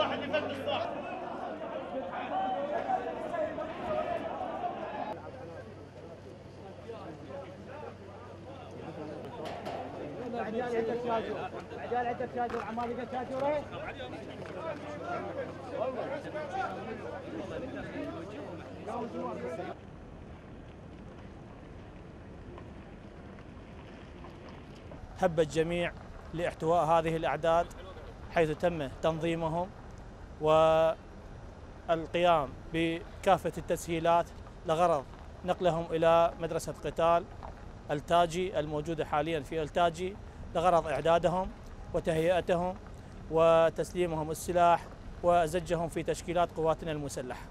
الصح عجال عندك شاجر عجال عندك شاجر هب الجميع لإحتواء هذه الأعداد حيث تم تنظيمهم والقيام بكافة التسهيلات لغرض نقلهم إلى مدرسة قتال التاجي الموجودة حاليا في التاجي لغرض إعدادهم وتهيئتهم وتسليمهم السلاح وزجهم في تشكيلات قواتنا المسلحة.